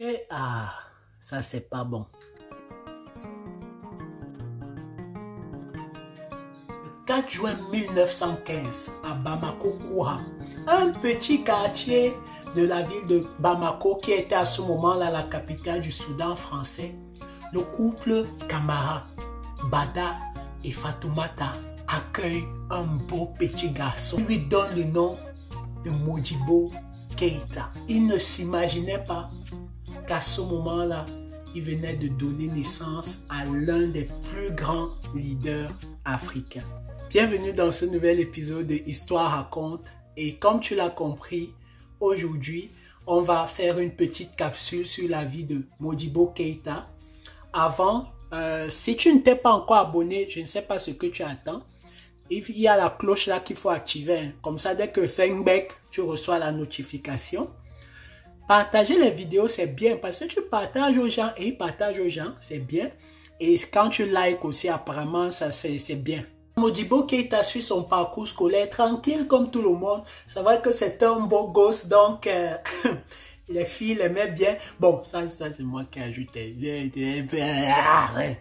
Et ah, ça c'est pas bon. Le 4 juin 1915, à Bamako, Koura, un petit quartier de la ville de Bamako qui était à ce moment-là la capitale du Soudan français, le couple Kamara, Bada et Fatoumata accueille un beau petit garçon. Il lui donne le nom de Mojibo Keita. Il ne s'imaginait pas qu'à ce moment-là, il venait de donner naissance à l'un des plus grands leaders africains. Bienvenue dans ce nouvel épisode de Histoire raconte et comme tu l'as compris, aujourd'hui, on va faire une petite capsule sur la vie de Modibo Keita. Avant, euh, si tu ne t'es pas encore abonné, je ne sais pas ce que tu attends. Il y a la cloche là qu'il faut activer. Hein. Comme ça, dès que Fengbeck, tu reçois la notification. Partager les vidéos, c'est bien parce que tu partages aux gens et ils partagent aux gens, c'est bien. Et quand tu likes aussi, apparemment, ça c'est bien. Modibo Keita suit son parcours scolaire tranquille comme tout le monde. C'est vrai que c'est un beau gosse, donc euh, les filles l'aimaient bien. Bon, ça, ça c'est moi qui ai ajouté.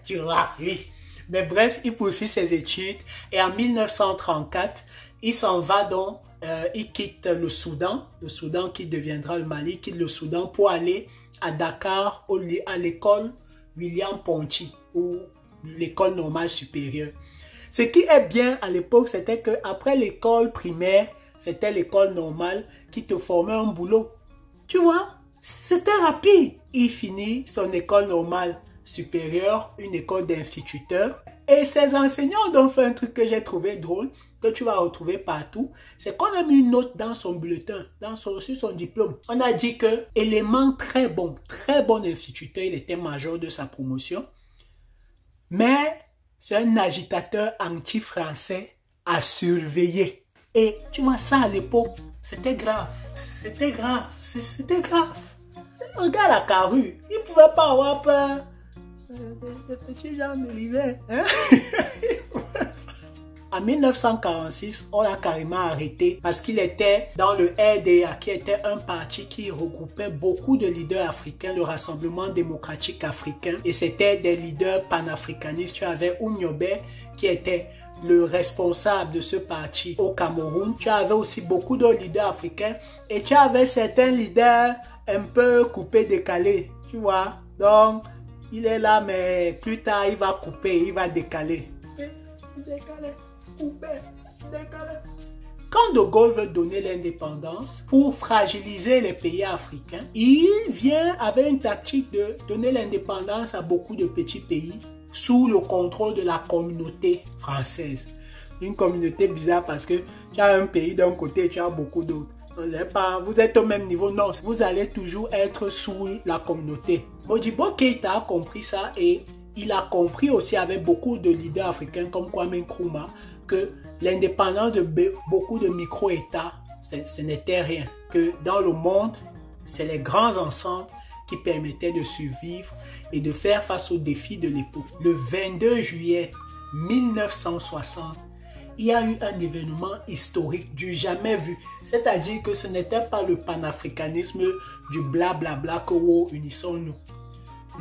Tu vois, oui. Mais bref, il poursuit ses études et en 1934, il s'en va donc, euh, il quitte le Soudan, le Soudan qui deviendra le Mali, quitte le Soudan pour aller à Dakar à l'école William Ponty ou l'école normale supérieure. Ce qui est bien à l'époque, c'était que après l'école primaire, c'était l'école normale qui te formait un boulot. Tu vois, c'était rapide. Il finit son école normale supérieure, une école d'instituteurs. Et ces enseignants ont fait un truc que j'ai trouvé drôle, tu vas retrouver partout, c'est qu'on a mis une note dans son bulletin, dans son, sur son diplôme. On a dit que élément très bon, très bon instituteur, il était major de sa promotion. Mais c'est un agitateur anti-français à surveiller. Et tu vois ça à l'époque, c'était grave. C'était grave. C'était grave. Regarde la carrure. Il ne pouvait pas avoir peur des, petits gens de l'hiver. Hein? En 1946, on l'a carrément arrêté parce qu'il était dans le RDA, qui était un parti qui regroupait beaucoup de leaders africains, le Rassemblement démocratique africain. Et c'était des leaders panafricanistes. Tu avais Oumiobe, qui était le responsable de ce parti au Cameroun. Tu avais aussi beaucoup de leaders africains et tu avais certains leaders un peu coupés, décalés. Tu vois, donc il est là, mais plus tard, il va couper, il va décaler. Décaler, décaler. Quand De Gaulle veut donner l'indépendance pour fragiliser les pays africains, il vient avec une tactique de donner l'indépendance à beaucoup de petits pays sous le contrôle de la communauté française. Une communauté bizarre parce que tu as un pays d'un côté et tu as beaucoup d'autres. Vous êtes au même niveau, non. Vous allez toujours être sous la communauté. Modibo Keita a compris ça et il a compris aussi avec beaucoup de leaders africains comme Kwame Nkrumah que l'indépendance de beaucoup de micro-États, ce n'était rien. Que dans le monde, c'est les grands ensembles qui permettaient de survivre et de faire face aux défis de l'époque. Le 22 juillet 1960, il y a eu un événement historique du jamais vu. C'est-à-dire que ce n'était pas le panafricanisme du blablabla que wow, unissons-nous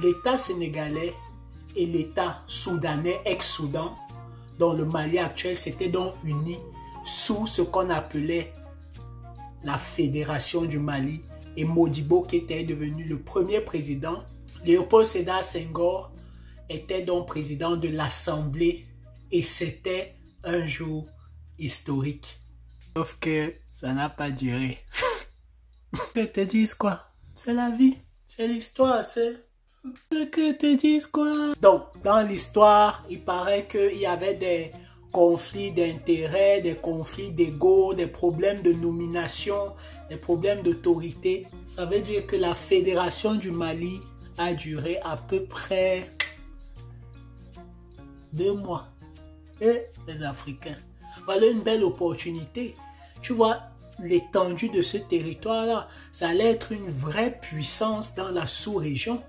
l'État sénégalais et l'État soudanais, ex-Soudan, dont le Mali actuel s'étaient donc unis sous ce qu'on appelait la Fédération du Mali et Modibo qui était devenu le premier président. Léopold Sédar Senghor était donc président de l'Assemblée et c'était un jour historique. Sauf que ça n'a pas duré. que te disent quoi? C'est la vie, c'est l'histoire, c'est que te disent quoi? Donc, dans l'histoire, il paraît qu'il y avait des conflits d'intérêts, des conflits d'ego, des problèmes de nomination, des problèmes d'autorité. Ça veut dire que la fédération du Mali a duré à peu près deux mois. Et les Africains. Voilà une belle opportunité. Tu vois, l'étendue de ce territoire-là, ça allait être une vraie puissance dans la sous-région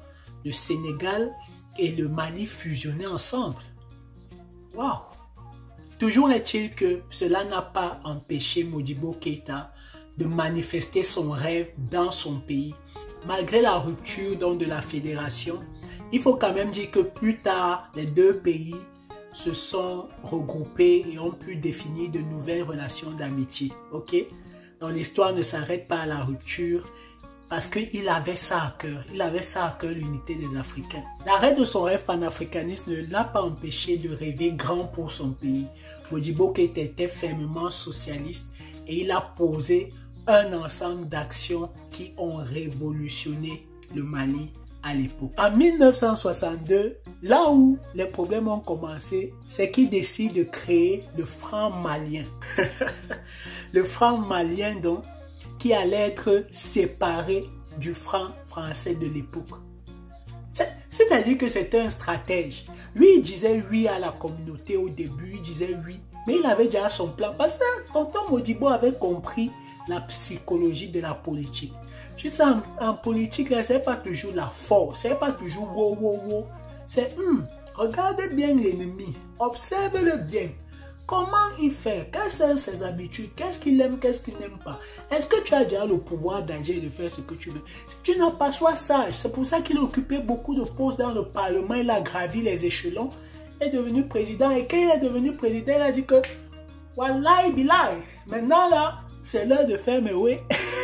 le Sénégal et le Mali fusionner ensemble. Waouh Toujours est-il que cela n'a pas empêché Modibo Keita de manifester son rêve dans son pays. malgré la rupture donc, de la fédération, il faut quand même dire que plus tard, les deux pays se sont regroupés et ont pu définir de nouvelles relations d'amitié. Ok? Donc l'histoire ne s'arrête pas à la rupture parce qu'il avait ça à cœur. Il avait ça à cœur, l'unité des Africains. L'arrêt de son rêve panafricaniste ne l'a pas empêché de rêver grand pour son pays. Modibo Keïta était fermement socialiste et il a posé un ensemble d'actions qui ont révolutionné le Mali à l'époque. En 1962, là où les problèmes ont commencé, c'est qu'il décide de créer le franc malien. le franc malien, donc, qui allait être séparé du franc français de l'époque. C'est-à-dire que c'était un stratège. Lui, il disait oui à la communauté au début, il disait oui. Mais il avait déjà son plan. Parce que tonton Modibo avait compris la psychologie de la politique. Tu sais, en, politique, ce n'est pas toujours la force, ce n'est pas toujours wow, wow, wow. C'est, hum, regardez bien l'ennemi, observez-le bien. Comment il fait? Quelles sont ses habitudes? Qu'est-ce qu'il aime Qu'est-ce qu'il n'aime pas? Est-ce que tu as déjà le pouvoir d'agir et de faire ce que tu veux? Si tu n'as pas, sois sage. C'est pour ça qu'il a occupé beaucoup de postes dans le Parlement. Il a gravi les échelons. est devenu président. Et quand il est devenu président, il a dit que Wallahi Bilal, maintenant là, c'est l'heure de faire mes oui.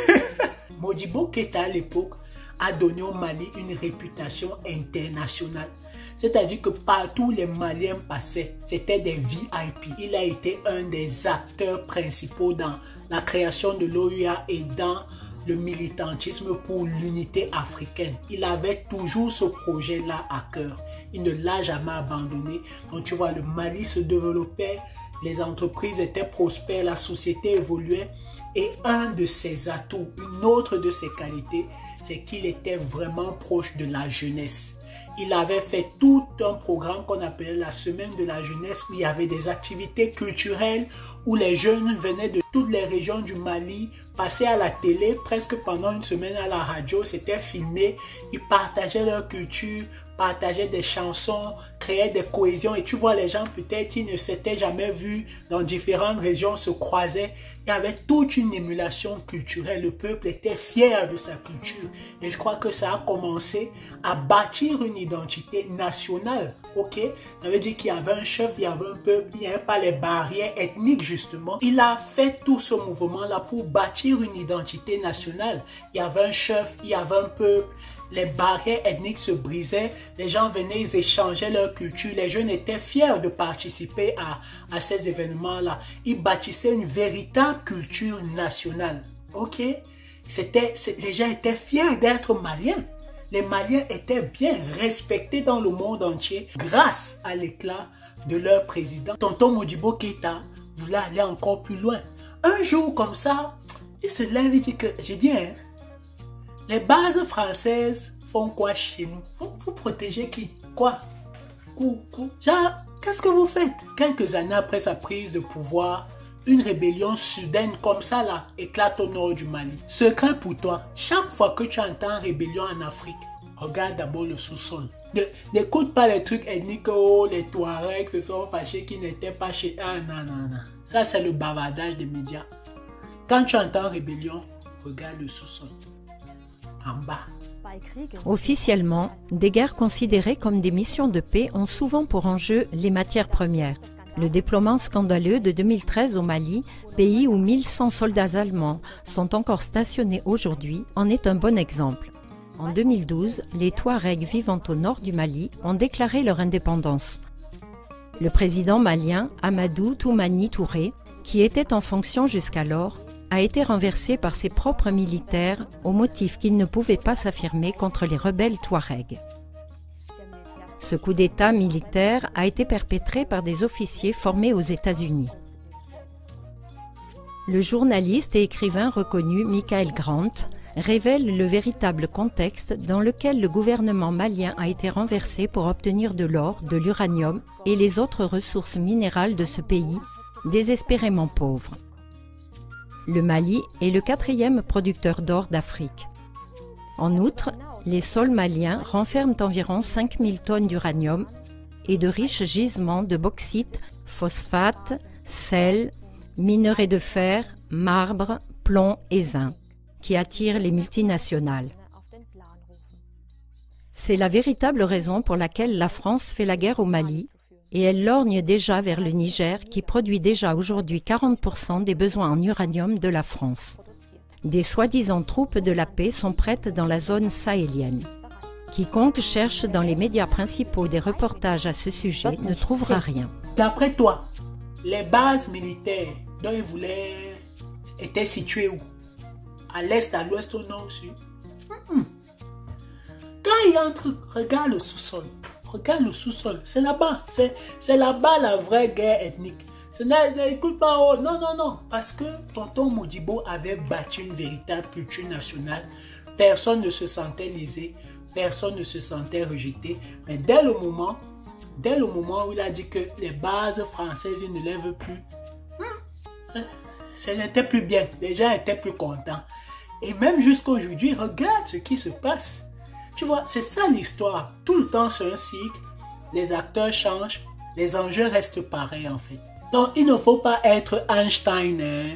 Modibo Keta à l'époque a donné au Mali une réputation internationale. C'est-à-dire que partout les Maliens passaient, c'était des VIP. Il a été un des acteurs principaux dans la création de l'OUA et dans le militantisme pour l'unité africaine. Il avait toujours ce projet-là à cœur. Il ne l'a jamais abandonné. Donc tu vois, le Mali se développait, les entreprises étaient prospères, la société évoluait. Et un de ses atouts, une autre de ses qualités, c'est qu'il était vraiment proche de la jeunesse il avait fait tout un programme qu'on appelait la semaine de la jeunesse où il y avait des activités culturelles où les jeunes venaient de toutes les régions du Mali, passaient à la télé. Presque pendant une semaine à la radio, c'était filmé, ils partageaient leur culture, partageaient des chansons, créaient des cohésions et tu vois les gens peut-être qui ne s'étaient jamais vus dans différentes régions se croisaient. Il y avait toute une émulation culturelle. Le peuple était fier de sa culture. Et je crois que ça a commencé à bâtir une identité nationale. Ok? Ça veut dire qu'il y avait un chef, il y avait un peuple, il n'y avait pas les barrières ethniques justement. Il a fait tout ce mouvement-là pour bâtir une identité nationale. Il y avait un chef, il y avait un peuple, les barrières ethniques se brisaient, les gens venaient, ils échangeaient leur culture, les jeunes étaient fiers de participer à, à ces événements-là. Ils bâtissaient une véritable culture nationale. Ok? C'était, Les gens étaient fiers d'être maliens. Les Maliens étaient bien respectés dans le monde entier grâce à l'éclat de leur président. Tonton Modibo Keita voulait aller encore plus loin. Un jour comme ça, il se lève et dit que, j'ai dit, hein, les bases françaises font quoi chez nous? Vous, protégez qui? Quoi? Coucou. Genre, qu'est-ce que vous faites? Quelques années après sa prise de pouvoir, une rébellion soudaine comme ça là éclate au nord du Mali. Secret pour toi, chaque fois que tu entends rébellion en Afrique, regarde d'abord le sous-sol. N'écoute pas les trucs ethniques, oh, les Touaregs se sont fâchés qui n'étaient pas chez... Ah non, non, non. Ça, c'est le bavardage des médias. Quand tu entends rébellion, regarde le sous-sol Officiellement, des guerres considérées comme des missions de paix ont souvent pour enjeu les matières premières. Le déploiement scandaleux de 2013 au Mali, pays où 1100 soldats allemands sont encore stationnés aujourd'hui, en est un bon exemple. En 2012, les Touaregs vivant au nord du Mali ont déclaré leur indépendance. Le président malien Amadou Toumani Touré, qui était en fonction jusqu'alors, a été renversé par ses propres militaires au motif qu'il ne pouvait pas s'affirmer contre les rebelles Touaregs. Ce coup d'État militaire a été perpétré par des officiers formés aux États-Unis. Le journaliste et écrivain reconnu Michael Grant révèle le véritable contexte dans lequel le gouvernement malien a été renversé pour obtenir de l'or, de l'uranium et les autres ressources minérales de ce pays, désespérément pauvre. Le Mali est le quatrième producteur d'or d'Afrique. En outre, les sols maliens renferment environ 5000 tonnes d'uranium et de riches gisements de bauxite, phosphate, sel, minerais de fer, marbre, plomb et zinc, qui attirent les multinationales. C'est la véritable raison pour laquelle la France fait la guerre au Mali et elle lorgne déjà vers le Niger qui produit déjà aujourd'hui 40% des besoins en uranium de la France. Des soi-disant troupes de la paix sont prêtes dans la zone sahélienne. Quiconque cherche dans les médias principaux des reportages à ce sujet ne trouvera rien. D'après toi, les bases militaires dont ils voulaient étaient situées où? À l'est, à l'ouest, au nord, au sud? Quand il entre, regarde le sous-sol. Regarde le sous-sol. C'est là-bas. C'est là-bas la vraie guerre ethnique. Ce écoute pas, oh, non, non, non. Parce que tonton Modibo avait bâti une véritable culture nationale. Personne ne se sentait lésé. Personne ne se sentait rejeté. Mais dès le moment, dès le moment où il a dit que les bases françaises, il ne les veut plus, hmm, ça, n'était plus bien. Les gens étaient plus contents. Et même jusqu'à aujourd'hui, regarde ce qui se passe. Tu vois, c'est ça l'histoire. Tout le temps, c'est un cycle. Les acteurs changent, les enjeux restent pareils en fait. Donc, il ne faut pas être Einstein hein,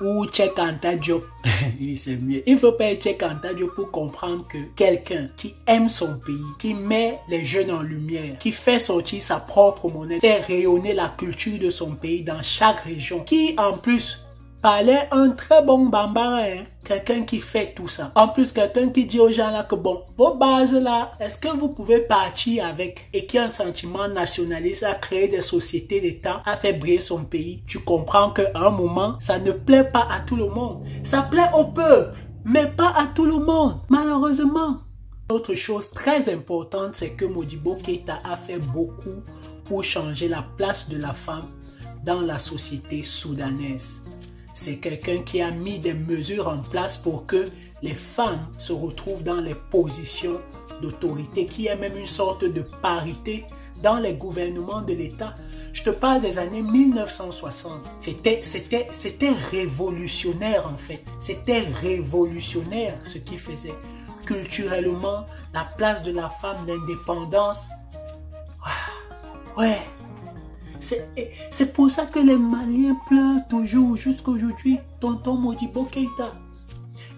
ou Cheikh Anta Diop. c'est mieux. Il ne faut pas être Cheikh Anta pour comprendre que quelqu'un qui aime son pays, qui met les jeunes en lumière, qui fait sortir sa propre monnaie, fait rayonner la culture de son pays dans chaque région, qui en plus parlait un très bon bambara, hein. Quelqu'un qui fait tout ça. En plus, quelqu'un qui dit aux gens là que bon, vos bases là, est-ce que vous pouvez partir avec et qui a un sentiment nationaliste à créer des sociétés d'État, à faire briller son pays? Tu comprends qu'à un moment, ça ne plaît pas à tout le monde. Ça plaît au peuple, mais pas à tout le monde, malheureusement. Autre chose très importante, c'est que Modibo Keita a fait beaucoup pour changer la place de la femme dans la société soudanaise c'est quelqu'un qui a mis des mesures en place pour que les femmes se retrouvent dans les positions d'autorité, qui est même une sorte de parité dans les gouvernements de l'État. Je te parle des années 1960. C'était, c'était, révolutionnaire en fait. C'était révolutionnaire ce qu'il faisait. Culturellement, la place de la femme, l'indépendance. Ah, ouais, c'est pour ça que les Maliens pleurent toujours jusqu'à aujourd'hui, tonton Modibo Keita.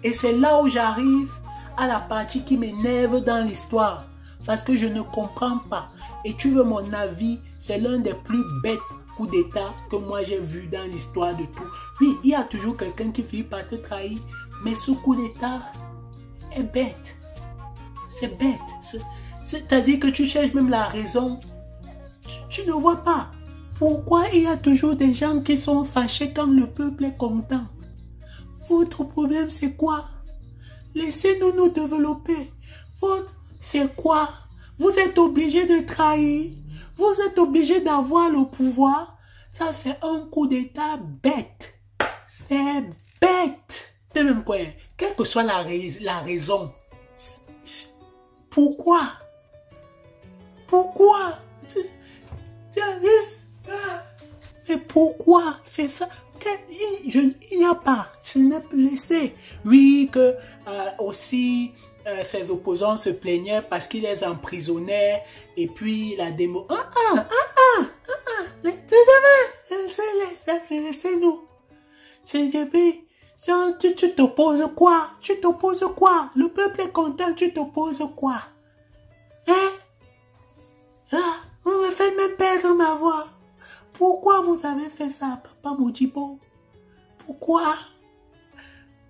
Et c'est là où j'arrive à la partie qui m'énerve dans l'histoire. Parce que je ne comprends pas. Et tu veux mon avis, c'est l'un des plus bêtes coups d'État que moi j'ai vu dans l'histoire de tout. Oui, il y a toujours quelqu'un qui finit par te trahir. Mais ce coup d'État est bête. C'est bête. C'est-à-dire que tu cherches même la raison. tu ne vois pas. Pourquoi il y a toujours des gens qui sont fâchés quand le peuple est content? Votre problème c'est quoi? Laissez-nous nous développer. Votre c'est quoi? Vous êtes obligé de trahir. Vous êtes obligé d'avoir le pouvoir. Ça fait un coup d'état bête. C'est bête. C'est même quoi? Quelle que soit la, la raison. Pourquoi? Pourquoi? Pourquoi faire ça? Il n'y a pas, ce n'est laissé. Oui, que euh, aussi euh, ses opposants se plaignaient parce qu'il les emprisonnait et puis la démo. Ah ah ah ah ah ah, laissez-les, laissez-nous. Tu, tu t'opposes quoi? Tu t'opposes quoi? Le peuple est content, tu t'opposes quoi? Hein? Ah, vous me faites même perdre ma voix. Pourquoi vous avez fait ça, Papa Modibo? Pourquoi?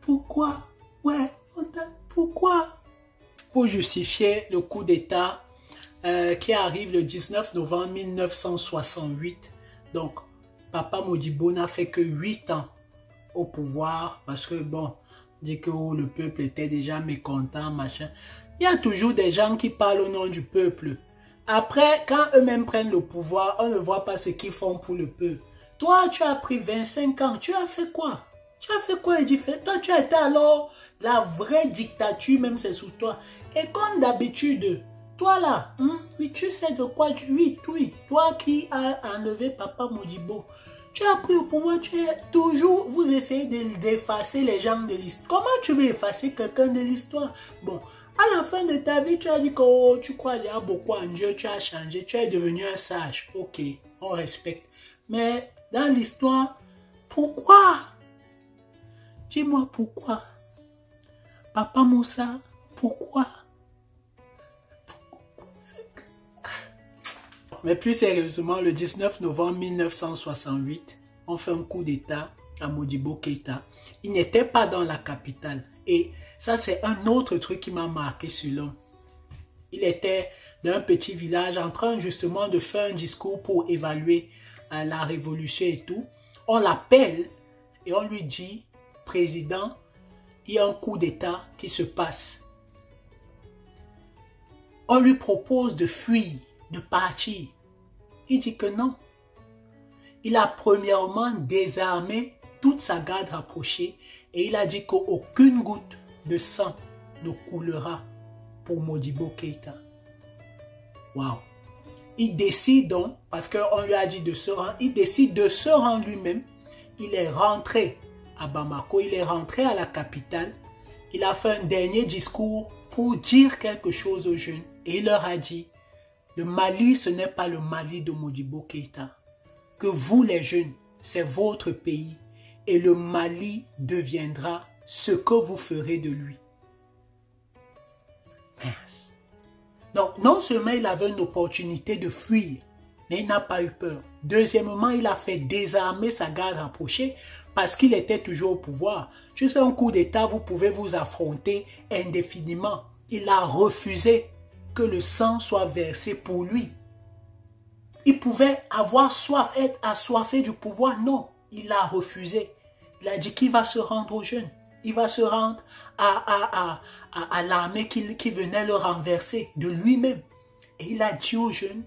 Pourquoi? Ouais, pourquoi? Pour justifier le coup d'État euh, qui arrive le 19 novembre 1968, donc Papa Modibo n'a fait que 8 ans au pouvoir parce que bon, dit que oh, le peuple était déjà mécontent, machin. Il y a toujours des gens qui parlent au nom du peuple. Après, quand eux-mêmes prennent le pouvoir, on ne voit pas ce qu'ils font pour le peuple. Toi, tu as pris 25 ans, tu as fait quoi? Tu as fait quoi, fait Toi, tu as été alors la vraie dictature, même c'est sous toi. Et comme d'habitude, toi là, hein, oui, tu sais de quoi tu... Oui, oui, toi qui as enlevé Papa Modibo, tu as pris le pouvoir, tu es toujours... Vous essayez d'effacer les gens de l'histoire. Comment tu veux effacer quelqu'un de l'histoire? Bon, à la fin de ta vie, tu as dit que oh, tu crois a beaucoup en Dieu, tu as changé, tu es devenu un sage. Ok, on respecte. Mais dans l'histoire, pourquoi? Dis-moi pourquoi. Papa Moussa, pourquoi? Mais plus sérieusement, le 19 novembre 1968, on fait un coup d'État à Modibo Keita. Il n'était pas dans la capitale. Et ça, c'est un autre truc qui m'a marqué sur l'homme. Il était d'un petit village en train justement de faire un discours pour évaluer euh, la révolution et tout. On l'appelle et on lui dit, président, il y a un coup d'État qui se passe. On lui propose de fuir, de partir. Il dit que non. Il a premièrement désarmé toute sa garde rapprochée et il a dit qu'aucune goutte de sang ne coulera pour Modibo Keita. Wow. Il décide donc, parce qu'on lui a dit de se rendre, il décide de se rendre lui-même. Il est rentré à Bamako, il est rentré à la capitale. Il a fait un dernier discours pour dire quelque chose aux jeunes. Et il leur a dit, le Mali, ce n'est pas le Mali de Modibo Keita. Que vous, les jeunes, c'est votre pays. Et le Mali deviendra ce que vous ferez de lui. Merci. Donc, non seulement il avait une opportunité de fuir, mais il n'a pas eu peur. Deuxièmement, il a fait désarmer sa garde rapprochée parce qu'il était toujours au pouvoir. Juste un coup d'État, vous pouvez vous affronter indéfiniment. Il a refusé que le sang soit versé pour lui. Il pouvait avoir soif, être assoiffé du pouvoir. Non, il a refusé. Il a dit qu'il va se rendre aux jeunes. Il va se rendre à, l'armée qui, qui venait le renverser de lui-même. Et il a dit aux jeunes,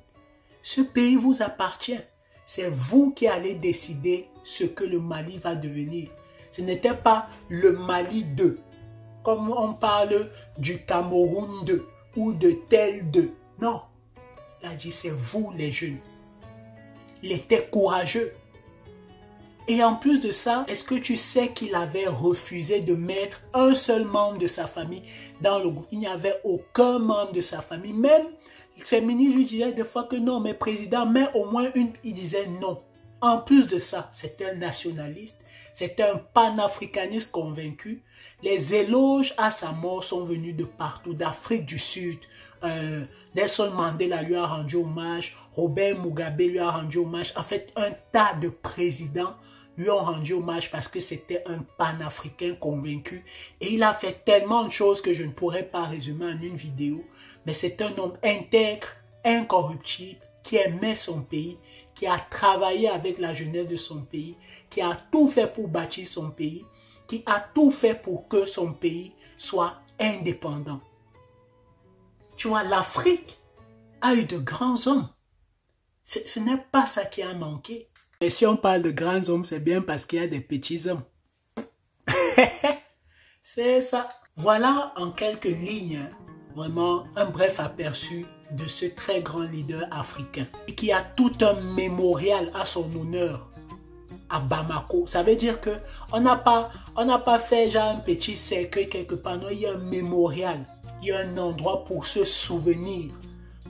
ce pays vous appartient. C'est vous qui allez décider ce que le Mali va devenir. Ce n'était pas le Mali 2, comme on parle du Cameroun 2 ou de tel 2. Non, il a dit c'est vous les jeunes. Il était courageux. Et en plus de ça, est-ce que tu sais qu'il avait refusé de mettre un seul membre de sa famille dans le groupe? Il n'y avait aucun membre de sa famille. Même les féministes lui disaient des fois que non, mais président, mais au moins une. Il disait non. En plus de ça, c'était un nationaliste, c'était un panafricaniste convaincu. Les éloges à sa mort sont venus de partout, d'Afrique du Sud. Euh, Nelson Mandela lui a rendu hommage, Robert Mugabe lui a rendu hommage. En fait, un tas de présidents lui ont rendu hommage parce que c'était un panafricain convaincu. Et il a fait tellement de choses que je ne pourrais pas résumer en une vidéo. Mais c'est un homme intègre, incorruptible, qui aimait son pays, qui a travaillé avec la jeunesse de son pays, qui a tout fait pour bâtir son pays, qui a tout fait pour que son pays soit indépendant. Tu vois, l'Afrique a eu de grands hommes. Ce, n'est pas ça qui a manqué. Et si on parle de grands hommes, c'est bien parce qu'il y a des petits hommes. c'est ça. Voilà en quelques lignes, vraiment un bref aperçu de ce très grand leader africain et qui a tout un mémorial à son honneur à Bamako. Ça veut dire que on n'a pas, on n'a pas fait genre un petit cercueil quelque part. Non, il y a un mémorial, il y a un endroit pour se souvenir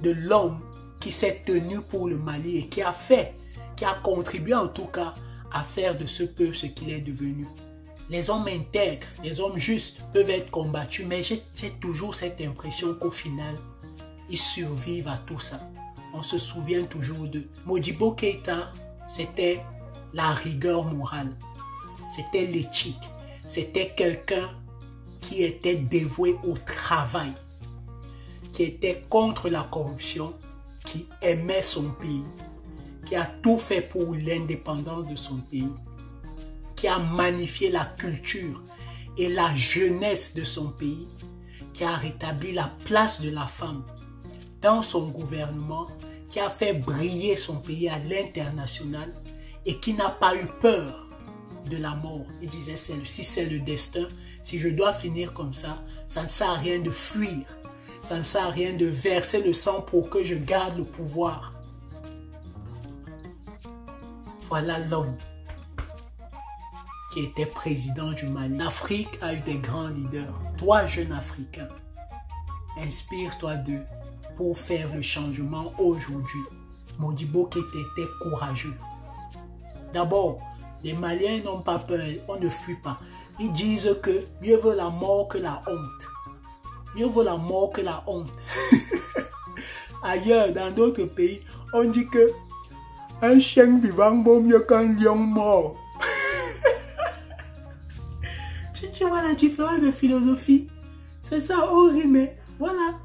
de l'homme qui s'est tenu pour le Mali et qui a fait, qui a contribué en tout cas à faire de ce peuple ce qu'il est devenu. Les hommes intègres, les hommes justes peuvent être combattus, mais j'ai toujours cette impression qu'au final, ils survivent à tout ça. On se souvient toujours de Modibo Keita, c'était la rigueur morale, c'était l'éthique, c'était quelqu'un qui était dévoué au travail, qui était contre la corruption, qui aimait son pays, qui a tout fait pour l'indépendance de son pays, qui a magnifié la culture et la jeunesse de son pays, qui a rétabli la place de la femme dans son gouvernement, qui a fait briller son pays à l'international et qui n'a pas eu peur de la mort. Il disait, si c'est le destin, si je dois finir comme ça, ça ne sert à rien de fuir. Ça ne sert à rien de verser le sang pour que je garde le pouvoir. Voilà l'homme qui était président du Mali. L'Afrique a eu des grands leaders. Toi, jeune Africain, inspire-toi d'eux pour faire le changement aujourd'hui. Modibo était courageux. D'abord, les Maliens n'ont pas peur, on ne fuit pas. Ils disent que mieux vaut la mort que la honte. Mieux vaut la mort que la honte. Ailleurs, dans d'autres pays, On dit que un chien vivant vaut mieux qu'un lion mort. tu, vois la différence de philosophie? C'est ça, horrible, mais voilà.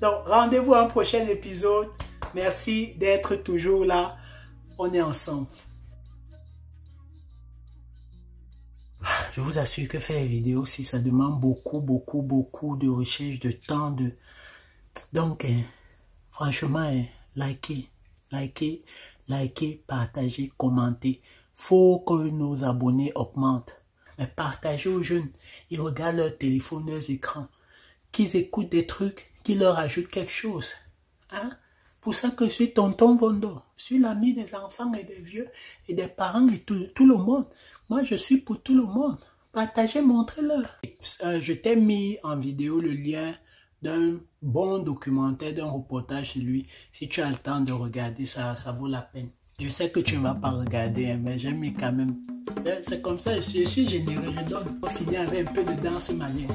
Donc, rendez-vous à un prochain épisode. Merci d'être toujours là. On est ensemble. Je vous assure que faire des vidéos, si ça demande beaucoup, beaucoup, beaucoup de recherche, de temps, de... Donc, hein, franchement, hein, likez, likez, likez, partagez, commentez. Faut que nos abonnés augmentent. Mais partagez aux jeunes. Ils regardent leur téléphone, leurs écrans. Qu'ils écoutent des trucs qui leur ajoutent quelque chose. Hein? Pour ça que je suis tonton Vondo. Je suis l'ami des enfants et des vieux et des parents et tout, tout le monde. Moi, je suis pour tout le monde. Partagez, montrez-leur. Euh, je t'ai mis en vidéo le lien d'un bon documentaire, d'un reportage sur lui. Si tu as le temps de regarder ça, ça vaut la peine. Je sais que tu ne vas pas regarder, hein, mais j'aime quand même. Euh, c'est comme ça, je suis généreux, je donne. On finir avec un peu de danse malienne.